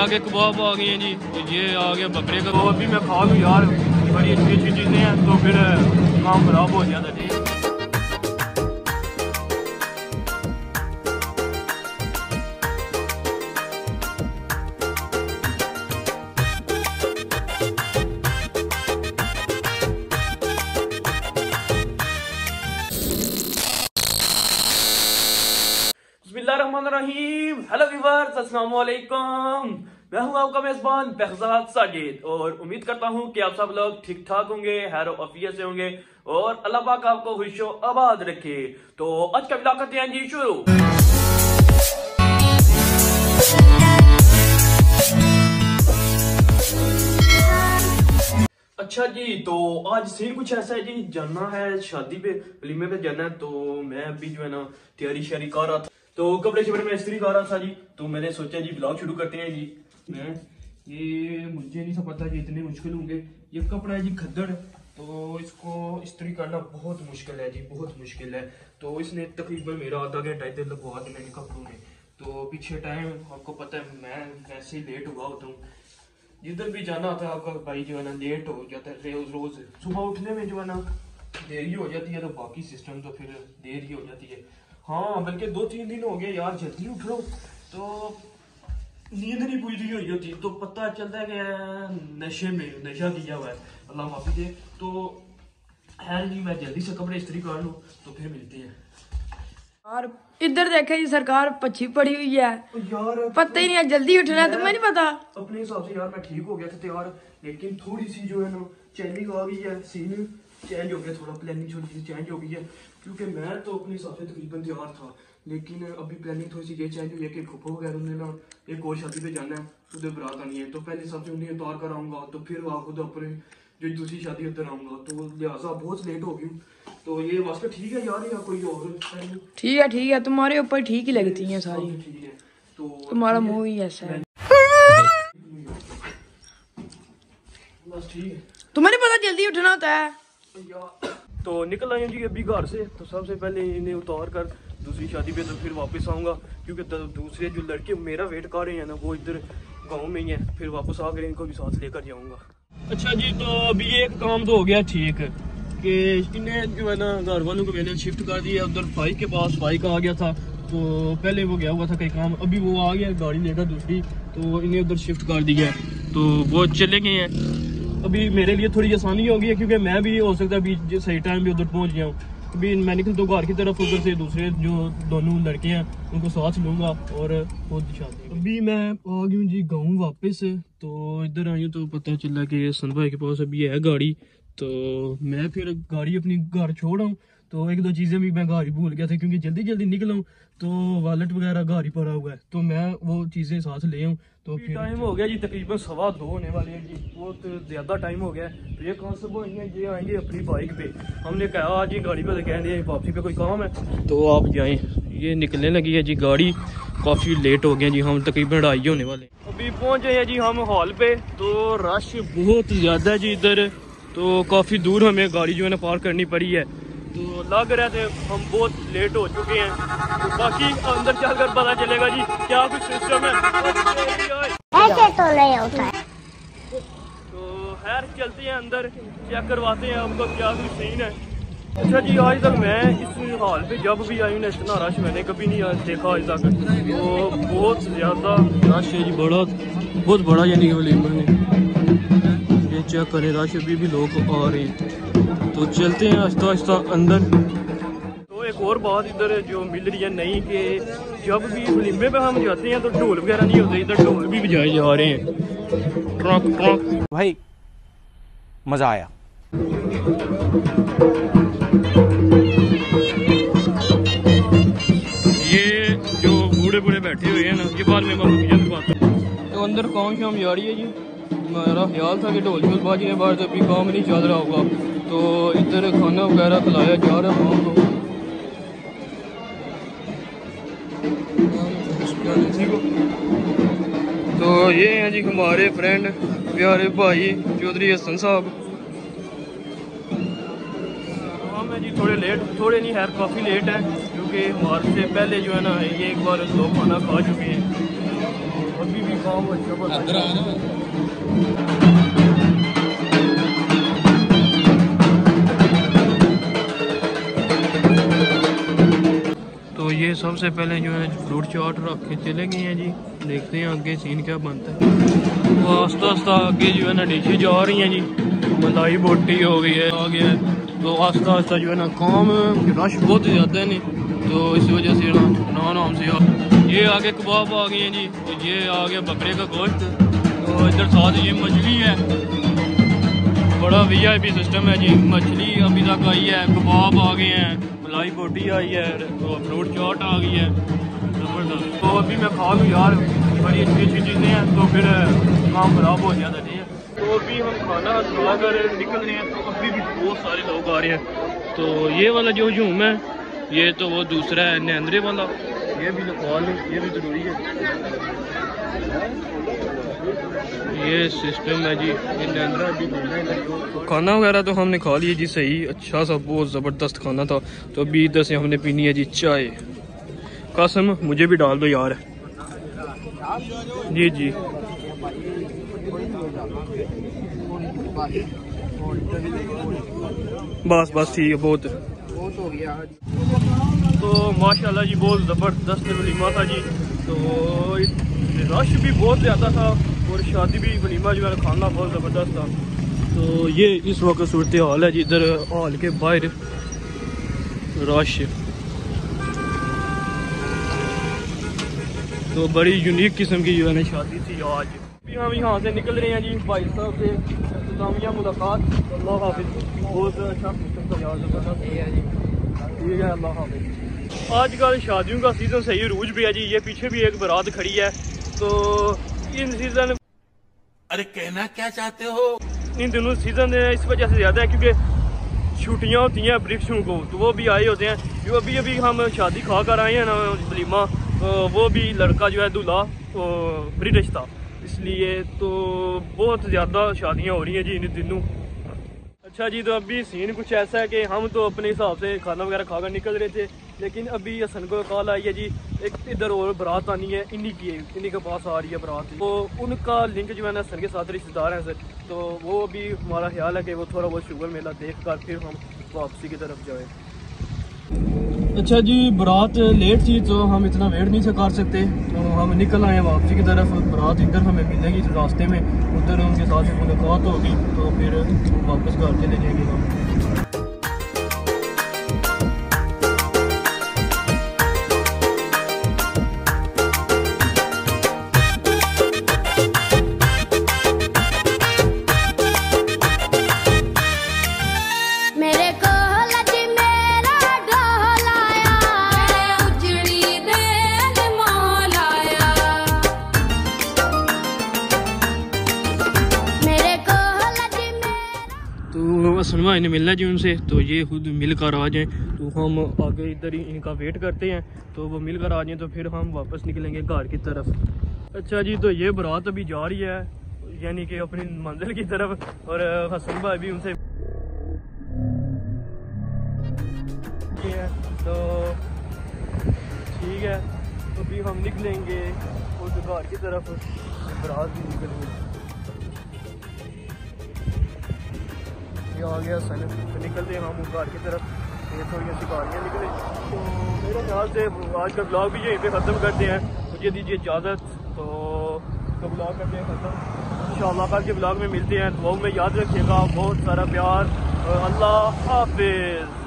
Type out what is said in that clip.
आगे कबाब आ गए हैं जी और ये आ गया बकरे का तो अभी मैं खा लूँ यार बड़ी अच्छी अच्छी चीज़ें हैं तो फिर काम खराब हो जाता ठीक रहीम। हेलो व्यूवर्स अस्सलाम वालेकुम मैं हूँ आपका मेजबान बेहजाद साजिद और उम्मीद करता हूँ कि आप सब लोग ठीक ठाक होंगे हैरो अफियत से होंगे और अल्लाह पाक आपको खुशो आबाद रखे। तो आज का ब्लॉग करते हैं जी शुरू। अच्छा जी तो आज सीन कुछ ऐसा है जी जाना है शादी पे वलीमे पे जाना है तो मैं अभी जो है ना तैयारी शारी कर रहा था। तो कपड़े शपड़े में इस्त्री कर रहा था जी तो मैंने सोचा जी ब्लॉग शुरू करते हैं जी। मैं, ये मुझे नहीं पता जी इतने मुश्किल होंगे। ये कपड़ा है जी, खद्दड़। तो इसको इस्त्री करना बहुत मुश्किल है जी, बहुत मुश्किल है। तो इसने तकरीबन मेरा आधा घंटा इधर लगवा दिया मैंने कपड़ों में। तो पीछे टाइम आपको पता है, मैं वैसे ही लेट हुआ होता हूँ। जिधर भी जाना होता है आपका भाई जो है ना लेट हो जाता है, रोज रोज। सुबह उठने में जो है ना, देरी हो जाती है तो बाकी सिस्टम तो फिर देर हो जाती है। हाँ बल्कि दो तीन दिन हो गए यार जल्दी उठ लो। तो नींद नहीं पूरी हुई होती। तो पता चलता है कि नशे में नशा किया हुआ है। अल्लाह माफ़ी दे। तो है नहीं मैं जल्दी से कपड़े इस्त्री कर लूँ तो फिर मिलते हैं। और इधर देखे जी सरकार पछी पड़ी हुई है। यार पता ही नहीं है जल्दी उठना है तुम्हें नहीं पता। अपने हिसाब से यार मैं ठीक हो गया था तैयार। लेकिन थोड़ी सी जो है ना चेंजिंग आ गई है सीन चेंज हो गया थोड़ा प्लानिंग थोड़ी सी चेंज हो गई है। क्योंकि मैं तो अपने हिसाब से तकरीबन तैयार था लेकिन अभी प्लानिंग थोड़ी सी ये चेंज हुई है कि फुफो वगैरह उन्हें ना एक और शादी पे जाना है उधर बरात आनी है। तो पहले हिसाब से उन्हें उतार कर आऊँगा तो फिर वहाँ खुद अपने जो दूसरी शादी उधर आऊँगा। तो लिहाजा बहुत लेट हो गई तो ये वास्ते ठीक है यार या कोई और ठीक है ठीक है। तुम्हारे ऊपर ठीक ही लगती है सारी। ठीक है। तो तुम्हारा मुँह ही ऐसा है। बस ठीक है। तुम्हें नहीं पता जल्दी उठना होता है? या- तो निकल आए जी अभी घर से। तो सबसे पहले इन्हें उतार कर दूसरी शादी पे तो फिर वापस आऊँगा, क्योंकि दूसरे जो लड़के मेरा वेट कर रहे हैं ना, वो इधर गाँव में ही है। फिर वापस आकर इनको भी साथ लेकर जाऊँगा। अच्छा जी तो अभी एक काम तो हो गया ठीक, कि इन्हें जो है ना घर वालों को मैंने शिफ्ट कर दिया, उधर फाइक के पास फाइक आ गया था तो पहले वो गया हुआ था कहीं काम, अभी वो आ गया, गाड़ी लेकर दूसरी तो इन्हें उधर शिफ्ट कर दिया है तो वो चले गए हैं। अभी मेरे लिए थोड़ी आसानी हो गई है, क्योंकि मैं भी हो सकता है अभी सही टाइम भी उधर पहुँच हूँ। अभी मैं निकल तो घर की तरफ़, उधर से दूसरे जो दोनों लड़के हैं, उनको साथ लूँगा और खुद शादी अभी मैं आ गई हूँ जी गाँव वापस तो इधर आई हूँ तो पता चला कि सन भाई के पास अभी है गाड़ी तो मैं फिर गाड़ी अपनी घर छोड़ आऊँ तो एक दो चीज़ें भी मैं घर ही भूल गया था क्योंकि जल्दी जल्दी निकला हूँ तो वॉलेट वगैरह घर ही पड़ा हुआ है। तो मैं वो चीज़ें साथ ले आऊँ तो फिर टाइम हो गया जी तकरीबन सवा दो होने वाले हैं जी। बहुत ज़्यादा टाइम हो गया है। तो ये वो आएँगे? ये आएँगे अपनी बाइक पे। हमने कहा आज ये गाड़ी पे तो कह दिया वापसी पे कोई काम है? तो आप जाएँ। ये निकलने लगी है जी गाड़ी। काफ़ी लेट हो गया जी हम तकरीबन ढाई होने वाले अभी पहुँच गए हैं जी हम हॉल पे। तो रश बहुत ज़्यादा है जी इधर। तो काफ़ी दूर हमें गाड़ी जो है ना पार्क करनी पड़ी है। तो लग रहे थे हम बहुत लेट हो चुके हैं। तो बाकी अंदर चलकर पता चलेगा जी क्या कुछ सिस्टम है। ऐसे तो नहीं होता। है तो खैर चलते हैं अंदर चेक करवाते हैं आपको क्या कुछ सीन है। अच्छा जी आज तक मैं इस हॉल पे जब भी आई हूँ ना इतना रश मैंने कभी नहीं देखा आज तक। तो बहुत ज़्यादा रश है जी बड़ा बहुत बड़ा यानी वलीमा ने ये चेक करें रश अभी भी लोग आ रहे हैं। तो चलते हैं आहिस्ता आहिस्ता अंदर। तो एक और बात इधर जो मिल रही है नहीं कि जब भी वलीमे पे हम जाते हैं तो ढोल वगैरह नहीं होते इधर ढोल भी बजाए जा रहे हैं। Truck truck. भाई मज़ा आया। ये जो बूढ़े बूढ़े बैठे हुए हैं ना ये बाद में तो अंदर काम शाम जा रही है जी? मेरा ख्याल था कि ढोल ढोल बाजी ने बाहर तो अभी काम नहीं चल रहा होगा। तो इधर खाना वगैरह खिलाया जा रहा है को तो। ये हैं जी हमारे फ्रेंड प्यारे भाई चौधरी हसन साहब। हैं जी थोड़े लेट थोड़े नहीं, खैर काफ़ी लेट है, क्योंकि हमारे से पहले जो है ना, ये एक बार लोग खाना खा चुके हैं। अभी भी काम अच्छा सबसे पहले जो है, फ्रूट चाट रख के चले गए हैं जी। देखते हैं आगे सीन क्या बनता है। आस्ता आस्ता आगे जो है ना नीचे जा रही हैं जी। मलाई बोटी हो गई है, आ गया तो आस्ता आस्ता जो है ना काम रश बहुत ज़्यादा है तो इस वजह से ना नाम नाम से ये आगे कबाब आ गए हैं जी। ये आ गया बकरे का गोश्त। तो इधर साथ ये मछली है। बड़ा वी आई पी सिस्टम है जी। मछली, अभी तक आई है, कबाब आ गए हैं, मलाई बोटी आई है, फ्रूट चाट आ गई है। ज़बरदस्त। तो अभी मैं खा लूँ यार बड़ी अच्छी अच्छी चीज़ें हैं तो फिर काम खराब हो जाता नहीं है? तो अभी हम खाना खा कर निकल रहे हैं तो अभी भी बहुत सारे लोग आ रहे हैं। तो ये वाला जो हजूम है, ये तो वो दूसरा है नैंद्रे वाला। ये भी लिखवा लें ये भी ज़रूरी है। ये सिस्टम है जी भी खाना है वगैरह तो हमने खा लिया जी सही। अच्छा सा बहुत ज़बरदस्त खाना था। तो अभी इधर से हमने पीनी है जी चाय। कसम मुझे भी डाल दो यार। जी जी। बस बस ठीक है बहुत। तो माशाल्लाह जी, बहुत ज़बरदस्त वलीमा था जी। तो रश भी बहुत ज़्यादा था और शादी भी वलीमा जो है खाना बहुत ज़बरदस्त था। तो ये इस वक्त सूरत हाल है जी, इधर हॉल के बाहर। रश। तो बड़ी यूनिक किस्म की जो है ना शादी थी आज। भी हम यहाँ से निकल रहे हैं जी, भाई साहब से इस्लामिया मुलाकात। अल्लाह हाफिज। बहुत अच्छा था यार ठीक है अल्लाह हाफिज। आजकल शादियों का सीज़न सही रूज भी है जी ये पीछे भी एक बारात खड़ी है तो इन सीज़न अरे कहना क्या चाहते हो? इन दिनों सीज़न इस वजह से ज़्यादा है क्योंकि छुट्टियाँ होती हैं वृक्षों को तो वो भी आए होते हैं। जो अभी अभी हम शादी खा कर आए हैं ना वलीमा तो वो भी लड़का जो है दूल्हा तो ब्रिटिश था इसलिए तो बहुत ज़्यादा शादियाँ हो रही हैं जी इन दिनों। अच्छा जी तो अभी सीन कुछ ऐसा है कि हम तो अपने हिसाब से खाना वगैरह खाकर निकल रहे थे। लेकिन अभी हसन को कॉल आई है जी, एक इधर और बारात आनी है, इन्हीं की है। इन्हीं के पास आ रही है बारात। तो उनका लिंक जो है ना हसन के साथ रिश्तेदार हैं सर तो वो अभी हमारा ख्याल है कि वो थोड़ा बहुत शुगर मेला देख कर फिर हम वापसी की तरफ़ जाए। अच्छा जी, बारात लेट थी तो हम इतना वेट नहीं से कर सकते। तो हम निकल आए वापसी की तरफ़। बारात इधर हमें मिलेगी, रास्ते में। उधर उनके साथ मुलाकात होगी तो फिर वापस घर चले जाएँगे हम। तो असल में इन्हें मिलना जी उनसे। तो ये खुद मिलकर आ जाएँ। तो हम आगे इधर ही इनका वेट करते हैं। तो वो मिलकर आ जाएँ तो फिर हम वापस निकलेंगे घर की तरफ़। अच्छा जी तो ये बारात अभी जा रही है, यानी कि अपनी मंजिल की तरफ़, और हसन भाई भी उनसे तो ठीक है तो अभी हम निकलेंगे उस घर की तरफ़। बारात भी निकल ये आ गया सन तो निकलते हैं, हम घर की तरफ़। ये थोड़ी सी कहानियाँ निकले। तो मेरे ख्याल से आज का ब्लॉग भी यहीं पे ख़त्म करते हैं। मुझे दीजिए इजाज़त। तो तो ब्लॉग करते हैं ख़त्म। इंशाल्लाह कल के ब्लॉग में मिलते हैं। दुआओं में याद रखिएगा। बहुत सारा प्यार अल्लाह हाफिज़।